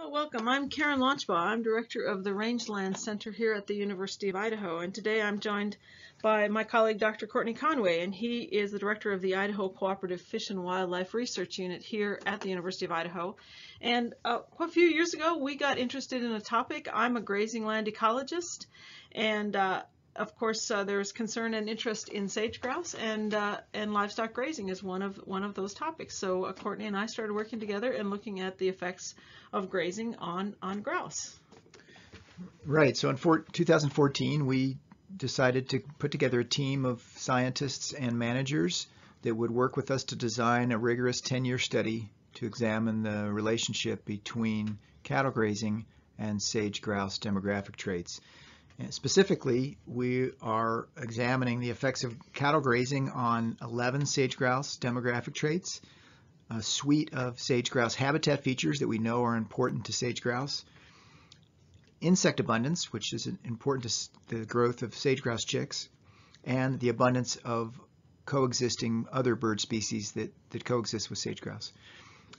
Hello, welcome. I'm Karen Launchbaugh. I'm director of the Rangeland Center here at the University of Idaho, and today I'm joined by my colleague Dr. Courtney Conway, and he is the director of the Idaho Cooperative Fish and Wildlife Research Unit here at the University of Idaho. And uh, a few years ago, we got interested in a topic. I'm a grazing land ecologist, and uh, of course, uh, there's concern and interest in sage grouse, and uh, and livestock grazing is one of one of those topics. So uh, Courtney and I started working together and looking at the effects of grazing on on grouse. Right. So in 2014, we decided to put together a team of scientists and managers that would work with us to design a rigorous 10-year study to examine the relationship between cattle grazing and sage grouse demographic traits. Specifically, we are examining the effects of cattle grazing on 11 sage grouse demographic traits, a suite of sage grouse habitat features that we know are important to sage grouse, insect abundance, which is important to the growth of sage grouse chicks, and the abundance of coexisting other bird species that, that coexist with sage grouse.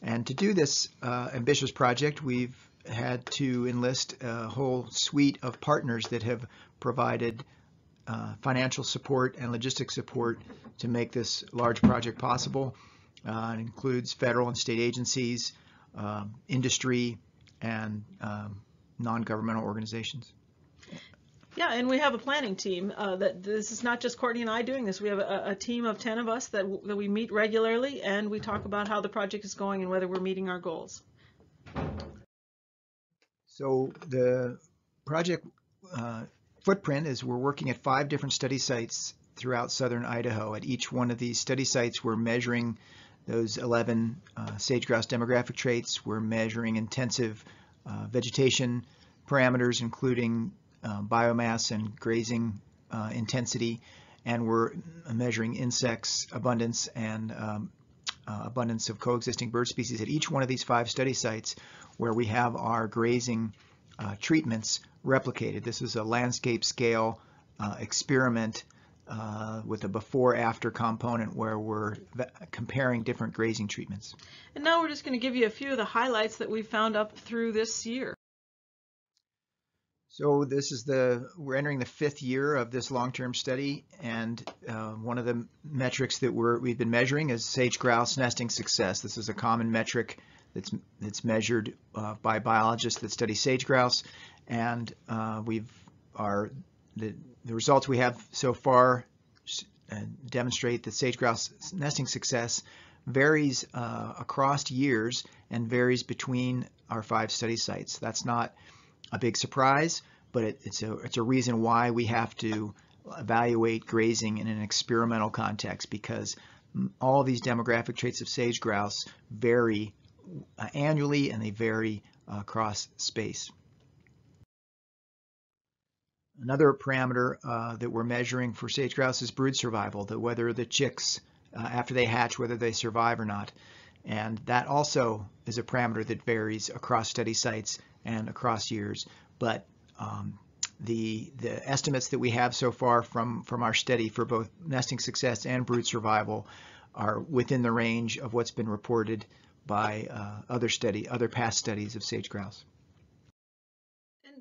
And to do this uh, ambitious project, we've had to enlist a whole suite of partners that have provided uh, financial support and logistic support to make this large project possible. Uh, it includes federal and state agencies, um, industry, and um, non-governmental organizations. Yeah, and we have a planning team. Uh, that this is not just Courtney and I doing this. We have a, a team of 10 of us that, that we meet regularly, and we talk about how the project is going and whether we're meeting our goals. So the project uh, footprint is we're working at five different study sites throughout southern Idaho. At each one of these study sites, we're measuring those 11 uh, sage grouse demographic traits. We're measuring intensive uh, vegetation parameters, including uh, biomass and grazing uh, intensity, and we're measuring insects abundance and um, uh, abundance of coexisting bird species at each one of these five study sites where we have our grazing uh, treatments replicated. This is a landscape scale uh, experiment uh, with a before-after component where we're comparing different grazing treatments. And now we're just going to give you a few of the highlights that we found up through this year. So this is the, we're entering the fifth year of this long-term study, and uh, one of the metrics that we're, we've been measuring is sage grouse nesting success. This is a common metric that's, that's measured uh, by biologists that study sage grouse, and uh, we've, our, the, the results we have so far uh, demonstrate that sage grouse nesting success varies uh, across years and varies between our five study sites. That's not a big surprise, but it, it's, a, it's a reason why we have to evaluate grazing in an experimental context because all these demographic traits of sage grouse vary uh, annually and they vary across space. Another parameter uh, that we're measuring for sage grouse is brood survival, the, whether the chicks, uh, after they hatch, whether they survive or not. And that also is a parameter that varies across study sites and across years. But um, the the estimates that we have so far from from our study for both nesting success and brood survival are within the range of what's been reported by uh, other study other past studies of sage grouse.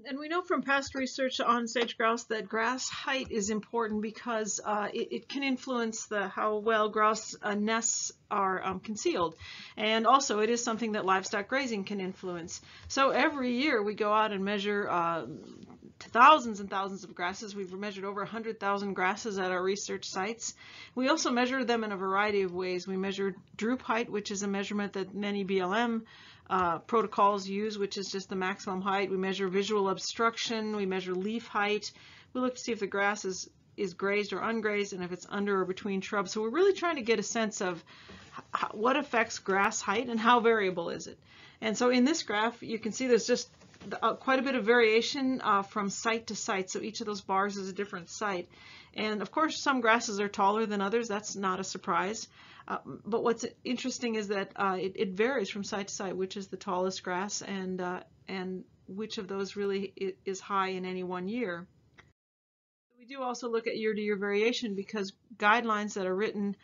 And, we know from past research on sage grouse that grass height is important because uh, it, it, can influence the how well grouse uh, nests are um, concealed. And also it is something that livestock grazing can influence. So every year we go out and measure uh, thousands and thousands of grasses. We've measured over 100,000 grasses at our research sites. We also measure them in a variety of ways. We measure droop height, which is a measurement that many BLM uh, protocols use, which is just the maximum height. We measure visual obstruction. We measure leaf height. We look to see if the grass is, is grazed or ungrazed and if it's under or between shrubs. So we're really trying to get a sense of what affects grass height and how variable is it. And so in this graph, you can see there's just uh, quite a bit of variation uh, from site to site. So each of those bars is a different site. And of course, some grasses are taller than others. That's not a surprise. Uh, but what's interesting is that uh, it, it, varies from site to site, which is the tallest grass and, uh, and which of those really is high in any one year. We do also look at year-to-year -year variation because guidelines that are written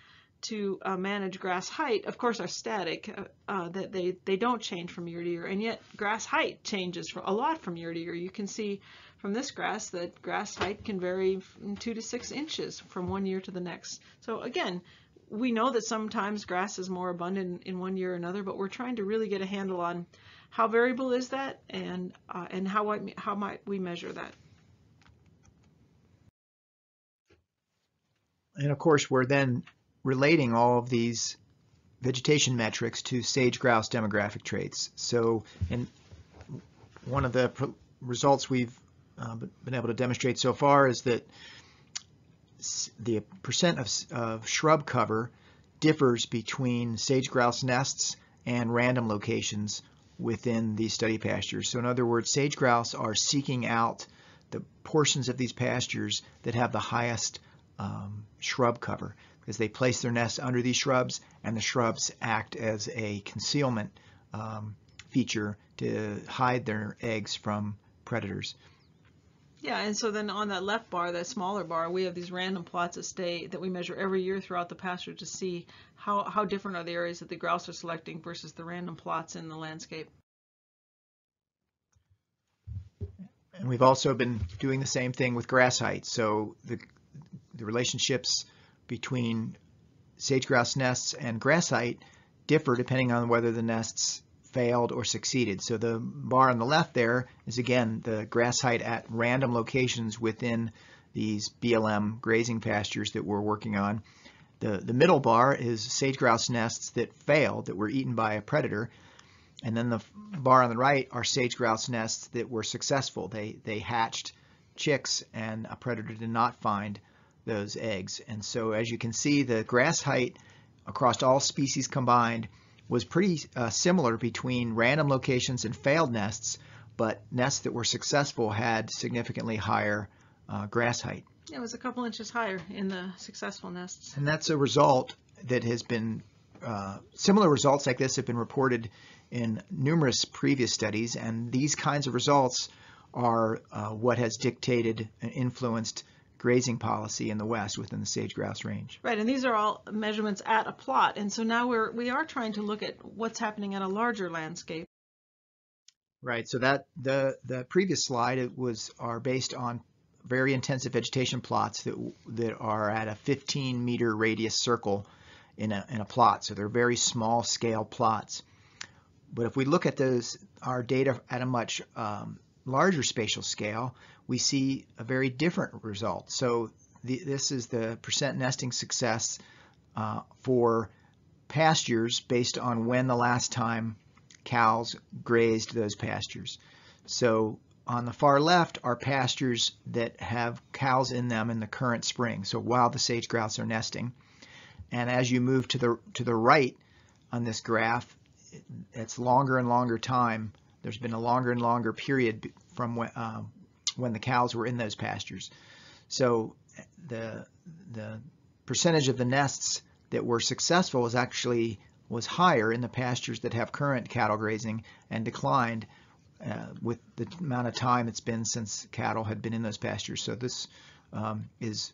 to uh, manage grass height, of course, are static, uh, that they, they don't change from year to year, and yet grass height changes a lot from year to year. You can see from this grass that grass height can vary from two to six inches from one year to the next. So again, we know that sometimes grass is more abundant in one year or another, but we're trying to really get a handle on how variable is that and, uh, and how, how might we measure that. And of course, we're then relating all of these vegetation metrics to sage grouse demographic traits. So, and one of the results we've uh, been able to demonstrate so far is that the percent of, of shrub cover differs between sage grouse nests and random locations within these study pastures. So in other words, sage grouse are seeking out the portions of these pastures that have the highest um, shrub cover because they place their nests under these shrubs and the shrubs act as a concealment um, feature to hide their eggs from predators. Yeah, and so then on that left bar, that smaller bar, we have these random plots of stay that we measure every year throughout the pasture to see how, how different are the areas that the grouse are selecting versus the random plots in the landscape. And we've also been doing the same thing with grass height. So the, the relationships between sage grouse nests and grass height differ depending on whether the nests failed or succeeded. So the bar on the left there is again the grass height at random locations within these BLM grazing pastures that we're working on. The, the middle bar is sage grouse nests that failed, that were eaten by a predator. And then the bar on the right are sage grouse nests that were successful. They, they hatched chicks and a predator did not find those eggs. And so as you can see, the grass height across all species combined was pretty uh, similar between random locations and failed nests, but nests that were successful had significantly higher uh, grass height. It was a couple inches higher in the successful nests. And that's a result that has been, uh, similar results like this have been reported in numerous previous studies, and these kinds of results are uh, what has dictated and influenced grazing policy in the west within the sage grouse range. Right, and these are all measurements at a plot, and so now we're we are trying to look at what's happening at a larger landscape. Right, so that the the previous slide it was are based on very intensive vegetation plots that that are at a 15 meter radius circle in a in a plot, so they're very small scale plots. But if we look at those our data at a much um, larger spatial scale, we see a very different result. So the, this is the percent nesting success uh, for pastures based on when the last time cows grazed those pastures. So on the far left are pastures that have cows in them in the current spring, so while the sage grouse are nesting. And as you move to the to the right on this graph, it's longer and longer time. There's been a longer and longer period from when, uh, when the cows were in those pastures. So the the percentage of the nests that were successful was actually was higher in the pastures that have current cattle grazing and declined uh, with the amount of time it's been since cattle had been in those pastures. So this um, is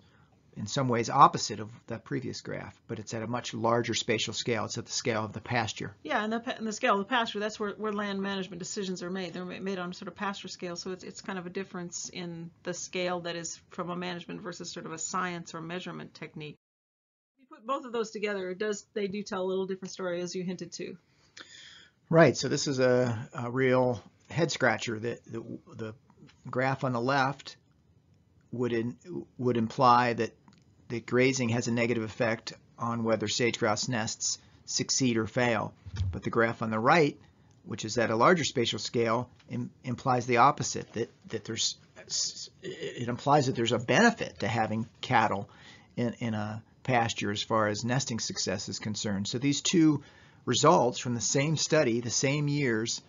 in some ways opposite of the previous graph, but it's at a much larger spatial scale. It's at the scale of the pasture. Yeah, and the, and the scale of the pasture, that's where, where land management decisions are made. They're made on sort of pasture scale, so it's, it's kind of a difference in the scale that is from a management versus sort of a science or measurement technique. If you put both of those together, it does they do tell a little different story, as you hinted to. Right, so this is a, a real head scratcher. That the, the graph on the left would in, would imply that that grazing has a negative effect on whether sage grouse nests succeed or fail. But the graph on the right, which is at a larger spatial scale, Im implies the opposite, that, that there's it implies that there's a benefit to having cattle in, in a pasture as far as nesting success is concerned. So these two results from the same study, the same years,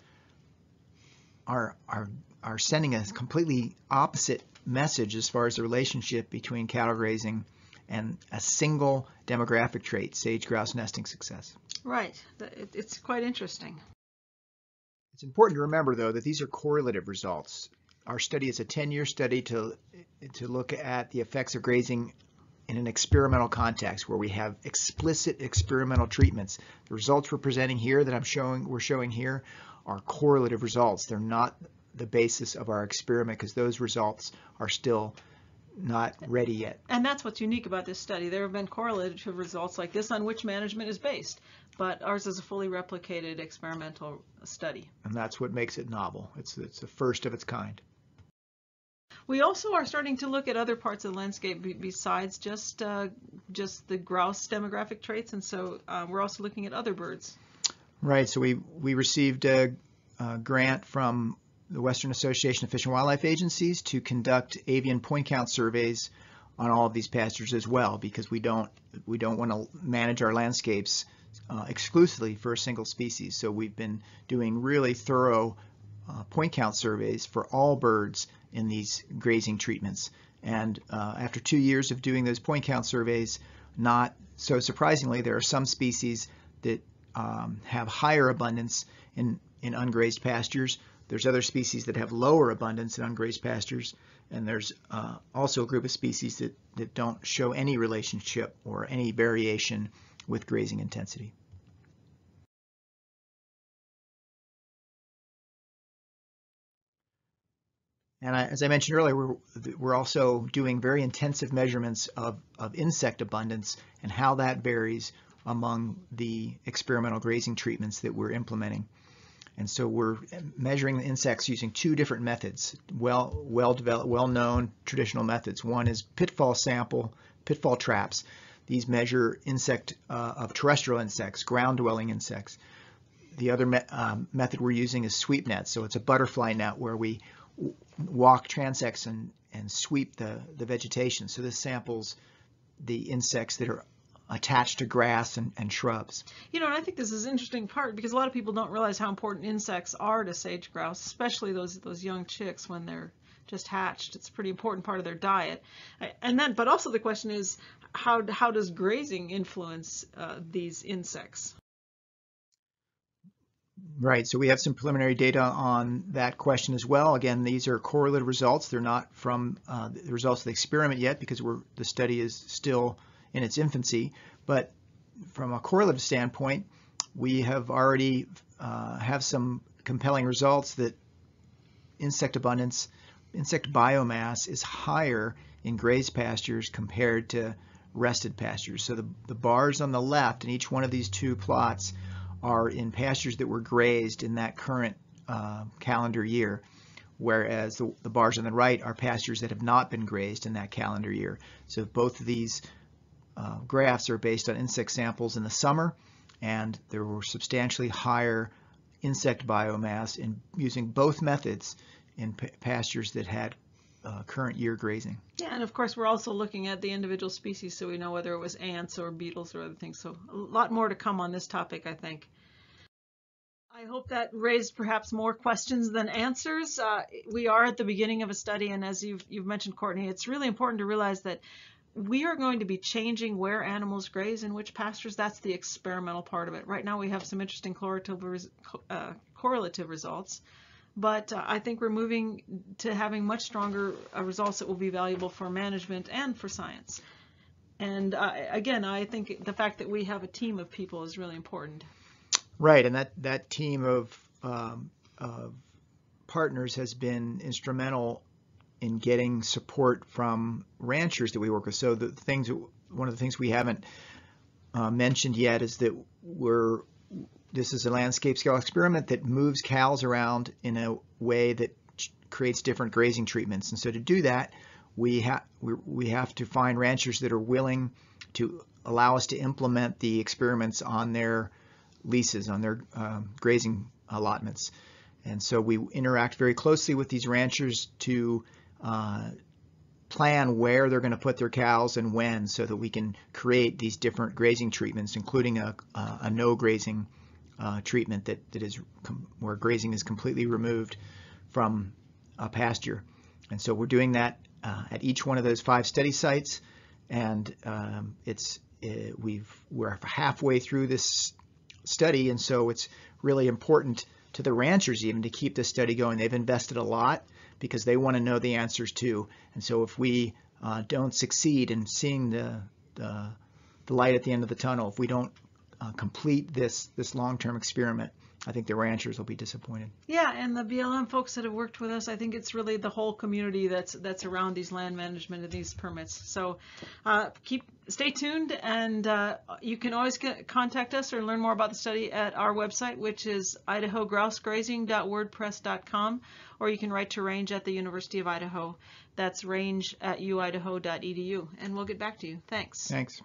are, are, are sending a completely opposite message as far as the relationship between cattle grazing and a single demographic trait, sage grouse nesting success. Right. It's quite interesting. It's important to remember, though, that these are correlative results. Our study is a 10-year study to, to look at the effects of grazing in an experimental context where we have explicit experimental treatments. The results we're presenting here that I'm showing, we're showing here are correlative results. They're not the basis of our experiment because those results are still not ready yet. And that's what's unique about this study. There have been correlative results like this on which management is based, but ours is a fully replicated experimental study. And that's what makes it novel. It's, it's the first of its kind. We also are starting to look at other parts of the landscape besides just uh, just the grouse demographic traits, and so uh, we're also looking at other birds. Right. So we we received a, a grant from the Western Association of Fish and Wildlife Agencies to conduct avian point count surveys on all of these pastures as well, because we don't we don't want to manage our landscapes uh, exclusively for a single species. So we've been doing really thorough uh, point count surveys for all birds in these grazing treatments. And uh, after two years of doing those point count surveys, not so surprisingly, there are some species that um, have higher abundance in, in ungrazed pastures. There's other species that have lower abundance in ungrazed pastures. And there's uh, also a group of species that, that don't show any relationship or any variation with grazing intensity. And I, as I mentioned earlier, we're, we're also doing very intensive measurements of, of insect abundance and how that varies among the experimental grazing treatments that we're implementing. And so we're measuring the insects using two different methods, well, well developed, well-known traditional methods. One is pitfall sample, pitfall traps. These measure insect uh, of terrestrial insects, ground-dwelling insects. The other me um, method we're using is sweep nets. So it's a butterfly net where we walk transects and, and sweep the, the vegetation. So this samples the insects that are attached to grass and, and shrubs. You know, and I think this is an interesting part because a lot of people don't realize how important insects are to sage grouse, especially those those young chicks when they're just hatched. It's a pretty important part of their diet. And then, but also the question is, how how does grazing influence uh, these insects? Right, so we have some preliminary data on that question as well. Again, these are correlative results. They're not from uh, the results of the experiment yet because the study is still in its infancy. But from a correlative standpoint, we have already uh, have some compelling results that insect abundance, insect biomass is higher in grazed pastures compared to rested pastures. So the, the bars on the left in each one of these two plots are in pastures that were grazed in that current uh, calendar year, whereas the, the, bars on the right are pastures that have not been grazed in that calendar year. So both of these uh, graphs are based on insect samples in the summer, and there were substantially higher insect biomass in using both methods in pastures that had uh, current year grazing. Yeah, and of course we're also looking at the individual species so we know whether it was ants or beetles or other things. So a lot more to come on this topic, I think. I hope that raised perhaps more questions than answers. Uh, we are at the beginning of a study, and as you've, you've mentioned, Courtney, it's really important to realize that we are going to be changing where animals graze in which pastures. That's the experimental part of it. Right now we have some interesting correlative, uh, correlative results, but uh, I think we're moving to having much stronger uh, results that will be valuable for management and for science. And uh, again, I think the fact that we have a team of people is really important. Right, and that that team of, um, of partners has been instrumental in getting support from ranchers that we work with. So the things, one of the things we haven't uh, mentioned yet is that we're this is a landscape scale experiment that moves cows around in a way that creates different grazing treatments. And so to do that, we have we we have to find ranchers that are willing to allow us to implement the experiments on their leases, on their um, grazing allotments. And so we interact very closely with these ranchers to uh, plan where they're going to put their cows and when so that we can create these different grazing treatments, including a, a, a no grazing uh, treatment that, that is where grazing is completely removed from a pasture. And so we're doing that uh, at each one of those five study sites. And um, it's it, uh, we've we're halfway through this study, and so it's really important to the ranchers even to keep this study going. They've invested a lot because they want to know the answers too. And so if we uh, don't succeed in seeing the, the the light at the end of the tunnel, if we don't uh, complete this this long-term experiment, I think the ranchers will be disappointed. Yeah, and the BLM folks that have worked with us, I think it's really the whole community that's that's around these land management and these permits. So uh, keep stay tuned, and uh, you can always get, contact us or learn more about the study at our website, which is idahogrouseGrazing.wordpress.com, or you can write to Range at the University of Idaho. That's range at uidaho.edu, and we'll get back to you. Thanks. Thanks.